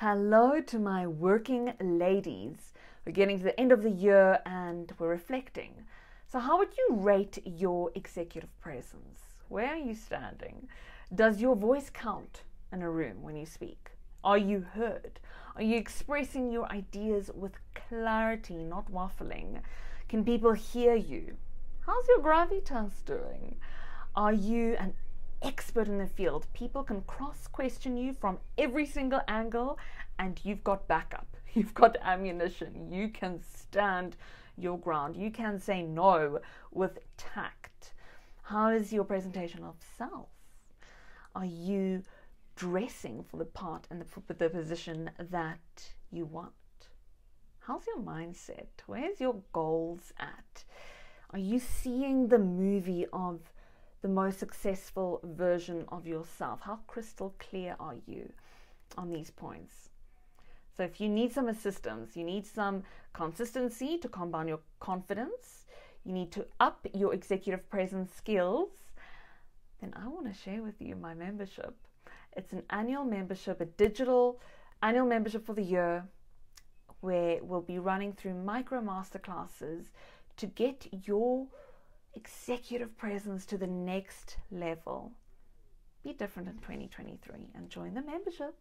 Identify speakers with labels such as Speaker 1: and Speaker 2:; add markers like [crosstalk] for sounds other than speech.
Speaker 1: Hello to my working ladies. We're getting to the end of the year and we're reflecting. So, how would you rate your executive presence? Where are you standing? Does your voice count in a room when you speak? Are you heard? Are you expressing your ideas with clarity, not waffling? Can people hear you? How's your gravitas doing? Are you an expert in the field? People can cross question you from every single angle, and you've got backup. [laughs] You've got ammunition. You can stand your ground. You can say no with tact. How is your presentation of self? Are you dressing for the part and the, the position that you want? How's your mindset? Where's your goals at? Are you seeing the movie of the most successful version of yourself? How crystal clear are you on these points? So, if you need some assistance, you need some consistency to compound your confidence, you need to up your executive presence skills, then I want to share with you my membership. It's an annual membership, a digital annual membership for the year, where we'll be running through micro masterclasses to get your executive presence to the next level. Be different in 2023 and join the membership.